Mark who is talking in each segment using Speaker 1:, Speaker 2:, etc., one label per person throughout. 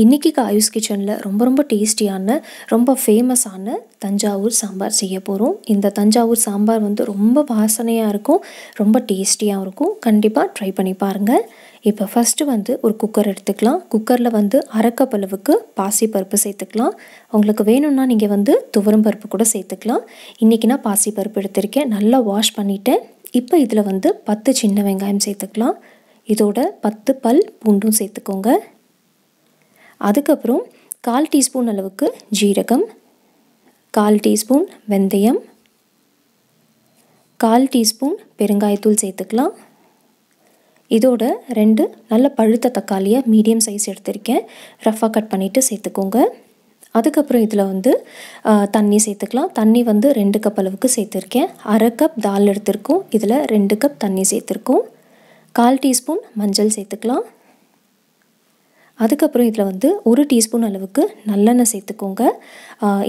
Speaker 1: இன்றைக்கி ஆயுஷ் கிச்சனில் ரொம்ப ரொம்ப டேஸ்டியான ரொம்ப ஃபேமஸான தஞ்சாவூர் சாம்பார் செய்ய போகிறோம் இந்த தஞ்சாவூர் சாம்பார் வந்து ரொம்ப வாசனையாக இருக்கும் ரொம்ப டேஸ்டியாகவும் இருக்கும். கண்டிப்பாக ட்ரை பண்ணி பாருங்கள் இப்போ ஃபஸ்ட்டு வந்து ஒரு குக்கர் எடுத்துக்கலாம். குக்கரில் வந்து அரைக்கப் அளவுக்கு பாசிப்பருப்பு சேர்த்துக்கலாம். உங்களுக்கு வேணும்னா நீங்கள் வந்து துவரம் பருப்பு கூட சேர்த்துக்கலாம். இன்றைக்கி நான் பாசிப்பருப்பு எடுத்திருக்கேன். நல்லா வாஷ் பண்ணிவிட்டேன் இப்போ இதில் வந்து பத்து சின்ன வெங்காயம் சேர்த்துக்கலாம். இதோட பத்து பல் பூண்டும் சேர்த்துக்கோங்க. அதுக்கப்புறம் கால் டீஸ்பூன் அளவுக்கு ஜீரகம் கால் டீஸ்பூன் வெந்தயம் கால் டீஸ்பூன் பெருங்காயத்தூள் சேர்த்துக்கலாம். இதோட ரெண்டு நல்ல பழுத்த தக்காளியை மீடியம் சைஸ் எடுத்திருக்கேன். ரஃபாக கட் பண்ணிவிட்டு சேர்த்துக்கோங்க. அதுக்கப்புறம் இதில் வந்து தண்ணி சேர்த்துக்கலாம். தண்ணி வந்து ரெண்டு கப் அளவுக்கு சேர்த்துருக்கேன். அரை கப் தால் எடுத்திருக்கோம். இதில் ரெண்டு கப் தண்ணி சேர்த்துருக்கோம். கால் டீஸ்பூன் மஞ்சள் சேர்த்துக்கலாம். அதுக்கப்புறம் இதில் வந்து ஒரு டீஸ்பூன் அளவுக்கு நல்லெண்ணெய் சேர்த்துக்கோங்க.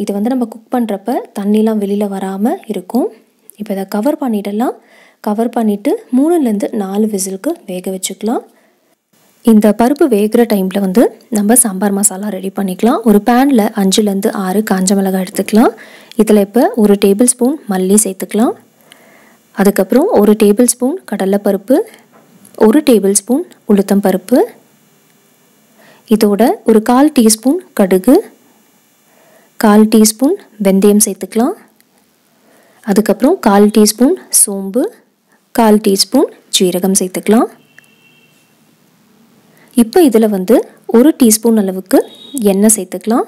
Speaker 1: இது வந்து நம்ம குக் பண்ணுறப்ப தண்ணிலாம் வெளியில் வராமல் இருக்கும். இப்போ இதை கவர் பண்ணிடலாம். கவர் பண்ணிவிட்டு மூணுலேருந்து நாலு விசிலுக்கு வேக வச்சுக்கலாம். இந்த பருப்பு வேகிற டைமில் வந்து நம்ம சாம்பார் மசாலா ரெடி பண்ணிக்கலாம். ஒரு பேனில் அஞ்சுலேருந்து ஆறு காஞ்ச மிளகாய் எடுத்துக்கலாம். இதில் இப்போ ஒரு டேபிள் ஸ்பூன் மல்லி சேர்த்துக்கலாம். அதுக்கப்புறம் ஒரு டேபிள் ஸ்பூன் கடலைப்பருப்பு ஒரு டேபிள் ஸ்பூன் உளுத்தம் பருப்பு இதோட ஒரு கால் டீஸ்பூன் கடுகு கால் டீஸ்பூன் வெந்தயம் சேர்த்துக்கலாம். அதுக்கப்புறம் கால் டீஸ்பூன் சோம்பு கால் டீஸ்பூன் ஜீரகம் சேர்த்துக்கலாம். இப்போ இதில் வந்து ஒரு டீஸ்பூன் அளவுக்கு எண்ணெய் சேர்த்துக்கலாம்.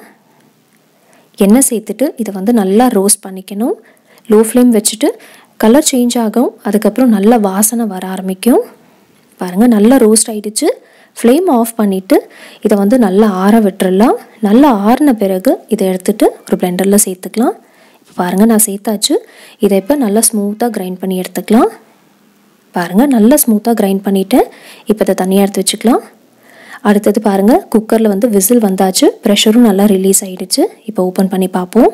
Speaker 1: எண்ணெய் சேர்த்துட்டு இதை வந்து நல்லா ரோஸ்ட் பண்ணிக்கணும். லோ ஃப்ளேம் வச்சுட்டு கலர் சேஞ்ச் ஆகும் அதுக்கப்புறம் நல்லா வாசனை வர ஆரம்பிக்கும். பாருங்கள் நல்லா ரோஸ்ட் ஆகிடுச்சு ஃப்ளேம் ஆஃப் பண்ணிவிட்டு இதை வந்து நல்லா ஆற விட்டுறலாம். நல்லா ஆறின பிறகு இதை எடுத்துகிட்டு ஒரு பிளெண்டரில் சேர்த்துக்கலாம். இப்போ பாருங்கள் நான் சேர்த்தாச்சு. இதை இப்போ நல்லா ஸ்மூத்தாக கிரைண்ட் பண்ணி எடுத்துக்கலாம். பாருங்கள் நல்லா ஸ்மூத்தாக கிரைண்ட் பண்ணிவிட்டேன் இப்போ இதை தனியாக எடுத்து வச்சுக்கலாம். அடுத்தது பாருங்கள் குக்கரில் வந்து விசில் வந்தாச்சு. ப்ரெஷரும் நல்லா ரிலீஸ் ஆகிடுச்சு இப்போ ஓப்பன் பண்ணி பார்ப்போம்.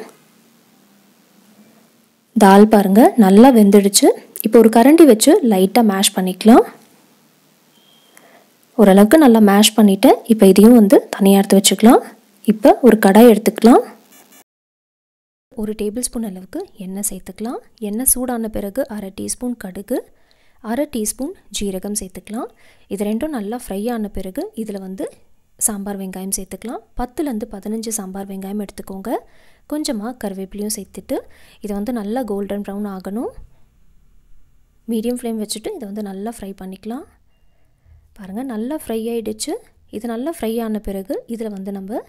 Speaker 1: தால் பாருங்கள் நல்லா வெந்துடுச்சு. இப்போ ஒரு கரண்டி வச்சு லைட்டாக மேஷ் பண்ணிக்கலாம். ஓரளவுக்கு நல்லா மேஷ் பண்ணிவிட்டு இப்போ இதையும் வந்து தனியாக எடுத்து வச்சுக்கலாம். இப்போ ஒரு கடாய் எடுத்துக்கலாம். ஒரு டேபிள் ஸ்பூன் அளவுக்கு எண்ணெய் சேர்த்துக்கலாம். எண்ணெய் சூடான பிறகு அரை டீஸ்பூன் கடுகு அரை டீஸ்பூன் ஜீரகம் சேர்த்துக்கலாம். இது ரெண்டும் நல்லா ஃப்ரை ஆன பிறகு இதில் வந்து சாம்பார் வெங்காயம் சேர்த்துக்கலாம். பத்துலேருந்து பதினஞ்சு சாம்பார் வெங்காயம் எடுத்துக்கோங்க. கொஞ்சமாக கருவேப்பிலையும் சேர்த்துட்டு இதை வந்து நல்லா கோல்டன் ப்ரௌன் ஆகணும். மீடியம் ஃப்ளேம் வச்சுட்டு இதை வந்து நல்லா ஃப்ரை பண்ணிக்கலாம். பாருங்கள் நல்லா ஃப்ரை ஆகிடுச்சு இது நல்லா ஃப்ரை ஆன பிறகு இதில் வந்து நம்ம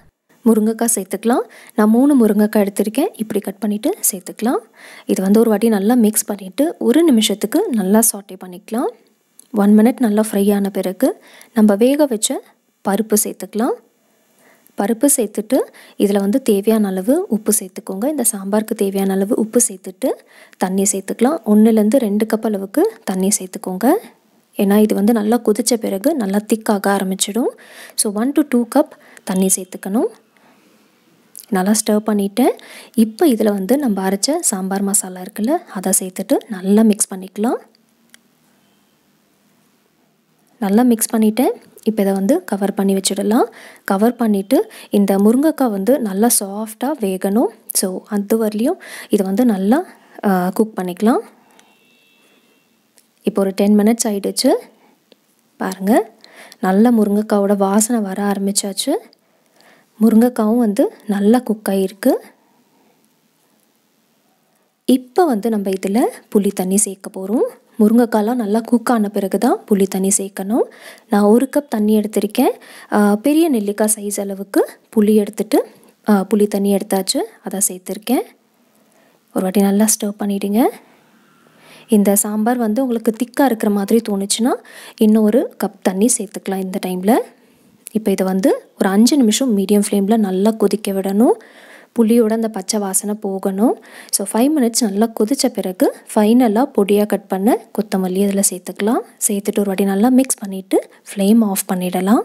Speaker 1: முருங்கைக்காய் சேர்த்துக்கலாம். நான் மூணு முருங்கைக்காய் எடுத்திருக்கேன். இப்படி கட் பண்ணிவிட்டு சேர்த்துக்கலாம். இது வந்து ஒரு வாட்டி நல்லா மிக்ஸ் பண்ணிவிட்டு ஒரு நிமிஷத்துக்கு நல்லா சாட்டே பண்ணிக்கலாம். ஒன் மினிட் நல்லா ஃப்ரை ஆன பிறகு நம்ம வேக வச்ச பருப்பு சேர்த்துக்கலாம். பருப்பு சேர்த்துட்டு இதில் வந்து தேவையான அளவு உப்பு சேர்த்துக்கோங்க. இந்த சாம்பாருக்கு தேவையான அளவு உப்பு சேர்த்துட்டு தண்ணி சேர்த்துக்கலாம். ஒன்றுலேருந்து ரெண்டு கப் அளவுக்கு தண்ணி சேர்த்துக்கோங்க. ஏன்னா இது வந்து நல்லா கொதித்த பிறகு நல்லா திக்காக ஆரம்பிச்சிடும். So one to two cup தண்ணி சேர்த்துக்கணும். நல்லா ஸ்டர் பண்ணிவிட்டேன் இப்போ இதில் வந்து நம்ம அரைச்ச சாம்பார் மசாலா இருக்குல்ல அதை சேர்த்துட்டு நல்லா மிக்ஸ் பண்ணிக்கலாம். நல்லா மிக்ஸ் பண்ணிவிட்டேன் இப்போ இதை வந்து கவர் பண்ணி வச்சிடலாம். கவர் பண்ணிவிட்டு இந்த முருங்கைக்காய் வந்து நல்லா சாஃப்டாக வேகணும். ஸோ அது வரலையும் இதை வந்து நல்லா குக் பண்ணிக்கலாம். இப்போ ஒரு டென் மினிட்ஸ் ஆகிடுச்சு பாருங்கள் நல்ல முருங்கைக்காவோட வாசனை வர ஆரம்பித்தாச்சு முருங்கைக்காவும் வந்து நல்லா குக் ஆகிருக்கு இப்போ வந்து நம்ம இதில் புளி தண்ணி சேர்க்க போகிறோம் முருங்கைக்காலாம் நல்லா குக் ஆன பிறகு தான் புளி தண்ணி சேர்க்கணும். நான் ஒரு கப் தண்ணி எடுத்திருக்கேன். பெரிய நெல்லிக்காய் சைஸ் அளவுக்கு புளி எடுத்துட்டு புளி தண்ணி எடுத்தாச்சு. அதை சேர்த்துருக்கேன். ஒரு வாட்டி நல்லா ஸ்டவ் பண்ணிவிடுங்க இந்த சாம்பார் வந்து உங்களுக்கு திக்காக இருக்கிற மாதிரி தோணுச்சுன்னா இன்னொரு கப் தண்ணி சேர்த்துக்கலாம் இந்த டைமில் இப்போ இதை வந்து ஒரு அஞ்சு நிமிஷம் மீடியம் ஃப்ளேமில் நல்லா கொதிக்க விடணும். புளியோட அந்த பச்சை வாசனை போகணும். ஸோ ஃபைவ் மினிட்ஸ் நல்லா கொதித்த பிறகு ஃபைனலாக பொடியாக கட் பண்ண கொத்தமல்லி இதில் சேர்த்துக்கலாம். சேர்த்துட்டு ஒரு வாட்டி நல்லா மிக்ஸ் பண்ணிவிட்டு ஃப்ளேம் ஆஃப் பண்ணிடலாம்.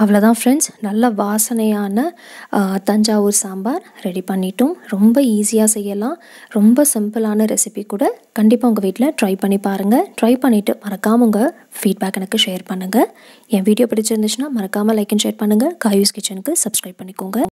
Speaker 1: அவ்வளோதான் ஃப்ரெண்ட்ஸ் நல்ல வாசனையான தஞ்சாவூர் சாம்பார் ரெடி பண்ணிட்டோம். ரொம்ப ஈஸியாக செய்யலாம். ரொம்ப சிம்பிளான ரெசிபி கூட கண்டிப்பாக உங்கள் வீட்டில் ட்ரை பண்ணி பாருங்கள் ட்ரை பண்ணிவிட்டு மறக்காமல் உங்கள் ஃபீட்பேக் எனக்கு ஷேர் பண்ணுங்கள் என் வீடியோ பிடிச்சிருந்துச்சுன்னா மறக்காமல் லைக் அண்ட் ஷேர் பண்ணுங்கள் காயூஸ் கிச்சனுக்கு சப்ஸ்கிரைப் பண்ணிக்கோங்க.